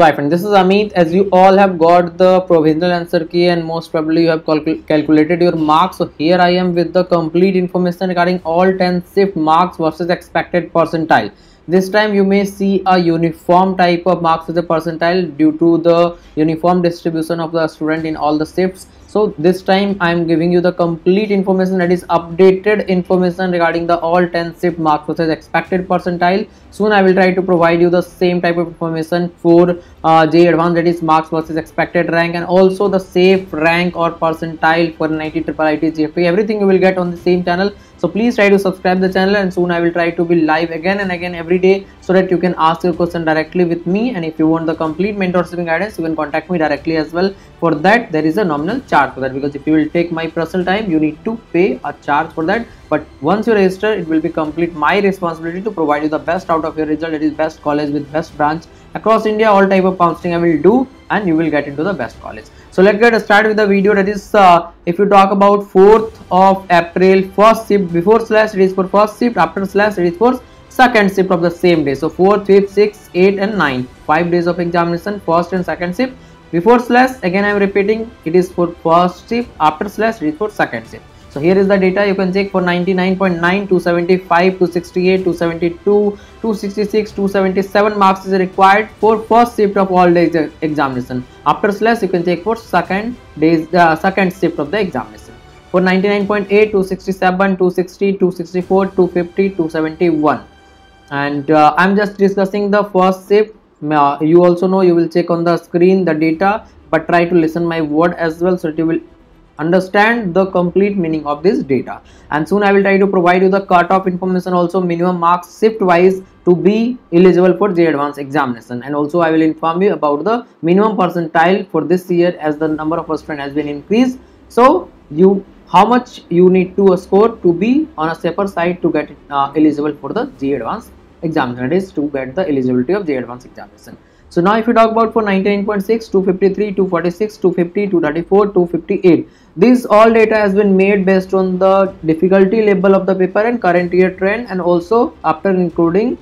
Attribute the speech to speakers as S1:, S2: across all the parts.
S1: So friend, this is Amit. As you all have got the provisional answer key and most probably you have calcul calculated your marks. So here I am with the complete information regarding all 10 shift marks versus expected percentile. This time you may see a uniform type of marks as a percentile due to the uniform distribution of the student in all the shifts so this time i am giving you the complete information that is updated information regarding the all 10 shift marks versus expected percentile. Soon i will try to provide you the same type of information for uh, j advanced that is marks versus expected rank and also the safe rank or percentile for NIT triple IT GFTI everything you will get on the same channel so please try to subscribe the channel and soon i will try to be live again and again every day so that you can ask your question directly with me. And if you want the complete mentorship guidance you can contact me directly as well. For that there is a nominal charge for that because if you will take my personal time you need to pay a charge for that. But once you register it will be complete my responsibility to provide you the best out of your result. It is best college with best branch across india all type of counseling i will do and you will get into the best college. So let's get started with the video. That is uh, if you talk about 4th of april first shift before slash it is for first shift. After slash it is for second shift of the same day. So 4th 5th 6th 8th and 9th 5 days of examination first and second shift. Before slash again i am repeating it is for first shift. After slash it is for second shift so here is the data you can check for 99.9, 275, 268, 272, 266, 277 marks is required for first shift of all days examination. After slash you can check for second days the uh, second shift of the examination. For 99.8, 267, 260, 264, 250, 271. And uh, I'm just discussing the first shift. Uh, you also know you will check on the screen the data but try to listen my word as well so you will understand the complete meaning of this data. And soon i will try to provide you the cutoff information also minimum marks shift wise to be eligible for j advanced examination. And also i will inform you about the minimum percentile for this year as the number of students has been increased. So you how much you need to score to be on a safer side to get uh, eligible for the j advanced examination that is to get the eligibility of j advanced examination so now if you talk about for 99.6, 253, 246, 250, 234, 258. This all data has been made based on the difficulty level of the paper and current year trend and also after including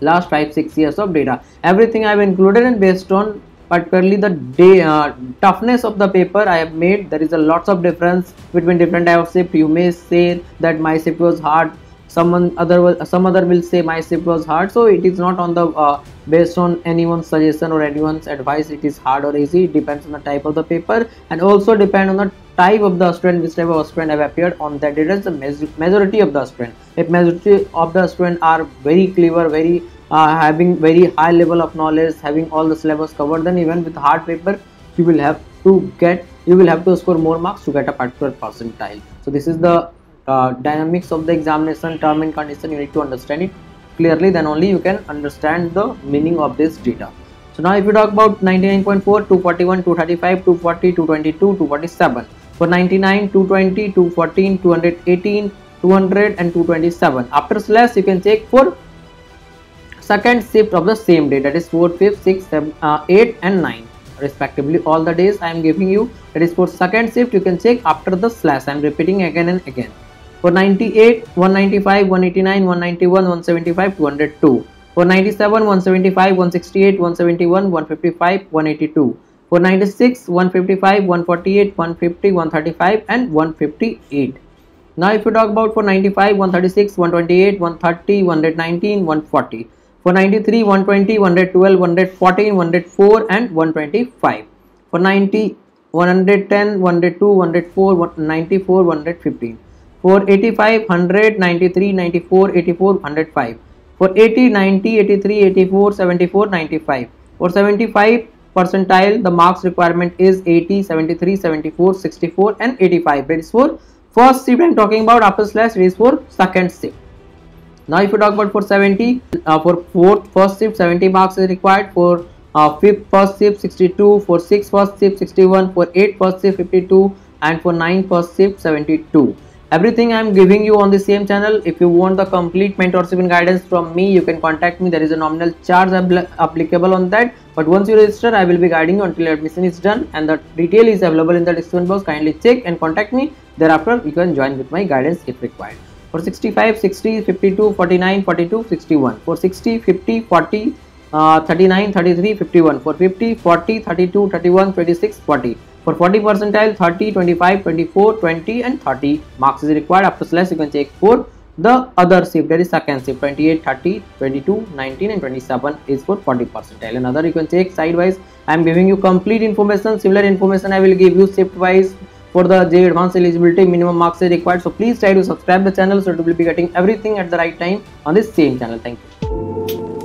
S1: last 5-6 years of data. Everything I have included and based on particularly the day uh, toughness of the paper I have made. There is a lots of difference between different type of shift. You may say that my shift was hard someone other will some other will say my shift was hard. So it is not on the uh, based on anyone's suggestion or anyone's advice it is hard or easy. It depends on the type of the paper and also depend on the type of the student which type of student have appeared on that it is the majority of the student if majority of the student are very clever very uh, having very high level of knowledge having all the syllabus covered then even with hard paper you will have to get you will have to score more marks to get a particular percentile. So this is the uh, dynamics of the examination term and condition you need to understand it clearly then only you can understand the meaning of this data. So now if you talk about 99.4 241 235 240 222 247 for 99 220 214 218 200 and 227 after slash you can check for second shift of the same day that is 4 5 6 7 uh, 8 and 9 respectively all the days i am giving you that is for second shift you can check after the slash. I am repeating again and again for 98, 195, 189, 191, 175, 202. For 97, 175, 168, 171, 155, 182. For 96, 155, 148, 150, 135 and 158. Now if you talk about for 95, 136, 128, 130, 119, 140. For 93, 120, 112, 114, 104 and 125. For 90, 110, 102, 104, 194, 115 for 85 100 93 94 84 105 for 80 90 83 84 74 95 for 75 percentile the marks requirement is 80 73 74 64 and 85 that is for first shift i'm talking about after slash it is for second shift now if you talk about for 70 uh, for fourth first shift 70 marks is required. For uh, fifth first shift 62 for sixth first shift 61 for eighth first shift 52 and for first shift 72 everything i'm giving you on the same channel if you want the complete mentorship and guidance from me you can contact me. There is a nominal charge applicable on that. But once you register i will be guiding you until admission is done. And the detail is available in the description box. Kindly check and contact me. Thereafter you can join with my guidance if required. For 65 60 52 49 42 61 for 60 50 40 uh, 39 33 51 for 50 40 32 31 26 40 for 40 percentile 30 25 24 20 and 30 marks is required. After slash you can check for the other shift. That is second shift. 28 30 22 19 and 27 is for 40 percentile. Another you can check sidewise. I am giving you complete information. Similar information i will give you shift wise for the JEE advanced eligibility minimum marks is required. So please try to subscribe the channel. So you will be getting everything at the right time on this same channel. Thank you